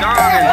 Donnie.